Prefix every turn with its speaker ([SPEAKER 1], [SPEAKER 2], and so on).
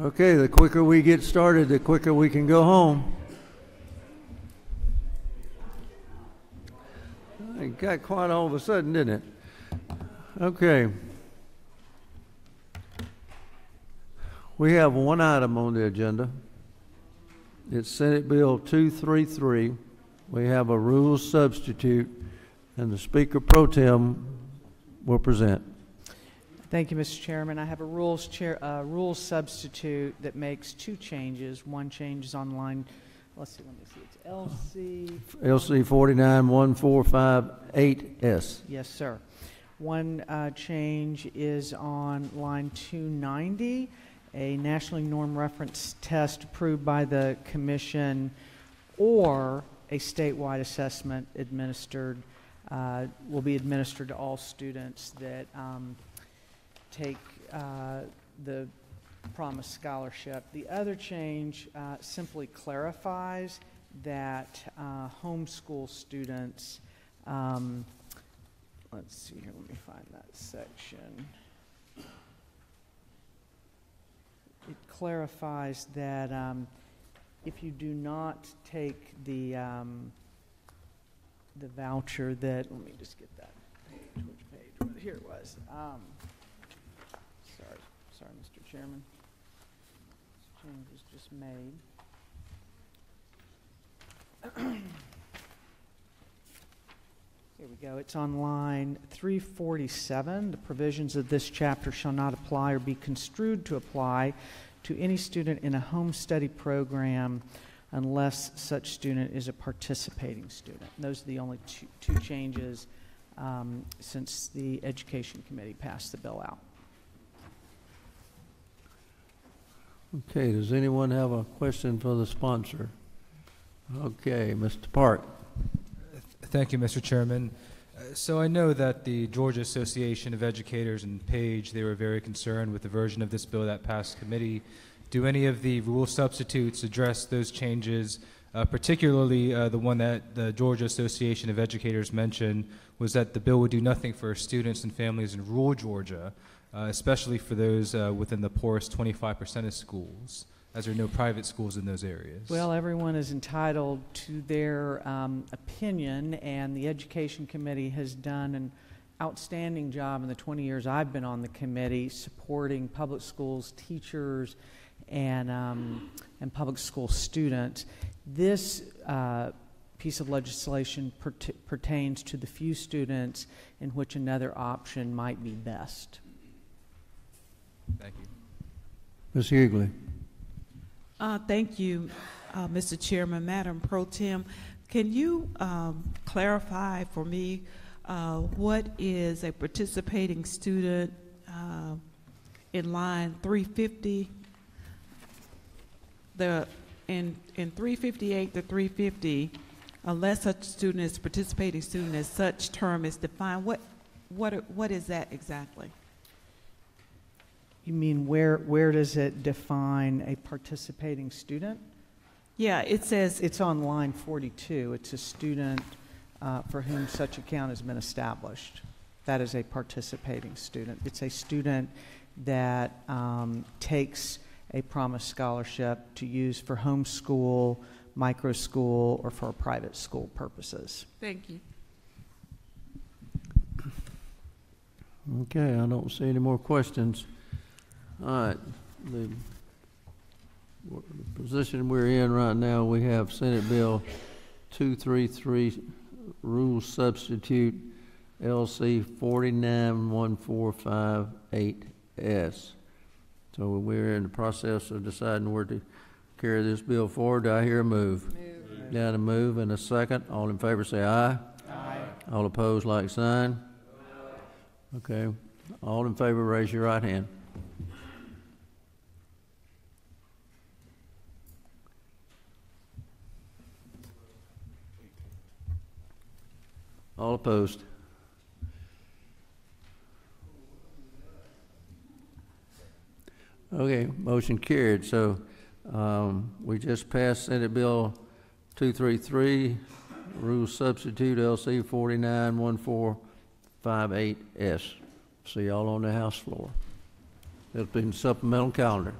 [SPEAKER 1] Okay, the quicker we get started, the quicker we can go home. It got quiet all of a sudden, didn't it? Okay. We have one item on the agenda. It's Senate Bill 233. We have a rules substitute, and the Speaker Pro Tem will present.
[SPEAKER 2] Thank you, Mr. Chairman. I have a rules chair, uh, rules substitute that makes two changes. One change is on line, let's see, let me see, it's LC,
[SPEAKER 1] LC 49145-8S.
[SPEAKER 2] yes, sir. One uh, change is on line 290, a nationally norm reference test approved by the commission or a statewide assessment administered, uh, will be administered to all students that um, take uh, the promised scholarship. The other change uh, simply clarifies that uh, homeschool students, um, let's see here, let me find that section. It clarifies that um, if you do not take the, um, the voucher that, let me just get that page, which page, here it was. Sorry, sorry, Mr. Chairman. This change was just made. Here we go. It's on line 347. The provisions of this chapter shall not apply or be construed to apply to any student in a home study program unless such student is a participating student. Those are the only two, two changes um, since the Education Committee passed the bill out.
[SPEAKER 1] Okay, does anyone have a question for the sponsor? Okay, Mr. Park.
[SPEAKER 3] Thank you, Mr. Chairman. Uh, So I know that the Georgia Association of Educators and PAGE, they were very concerned with the version of this bill that passed committee. Do any of the rule substitutes address those changes? Uh, particularly, uh, the one that the Georgia Association of Educators mentioned was that the bill would do nothing for students and families in rural Georgia, uh, especially for those uh, within the poorest 25% of schools, as there are no private schools in those areas.
[SPEAKER 2] Well, everyone is entitled to their um, opinion, and the Education Committee has done an outstanding job in the 20 years I've been on the committee supporting public schools, teachers, and, um, and public school students. This uh, piece of legislation pert- pertains to the few students in which another option might be best.
[SPEAKER 3] Thank you.
[SPEAKER 1] Ms. Hugley.
[SPEAKER 4] Uh, Thank you, uh, Mr. Chairman. Madam Pro Tem, can you um, clarify for me uh, what is a participating student uh, in line 350? The, in, in 358 to 350, unless such student is participating student as such term is defined, what, what, what is that exactly?
[SPEAKER 2] You mean where, where does it define a participating student?
[SPEAKER 4] Yeah, it says
[SPEAKER 2] It's on line 42. It's a student uh, for whom such account has been established. That is a participating student. It's a student that um, takes a promised scholarship to use for homeschool, micro school, or for private school purposes.
[SPEAKER 4] Thank you.
[SPEAKER 1] Okay, I don't see any more questions. All right, the the position we're in right now, we have Senate Bill 233, Rule Substitute, LC 49145-8S. So we're in the process of deciding where to carry this bill forward. Do I hear a move? Move. Got a move and a second. All in favor say aye. Aye. All opposed, like sign. Okay, all in favor, raise your right hand. All opposed? Okay, motion carried, so, um, we just passed Senate Bill two-three-three, Rule Substitute LC forty-nine-one-four-five-eight S. See y'all on the House floor. It'll be in supplemental calendar.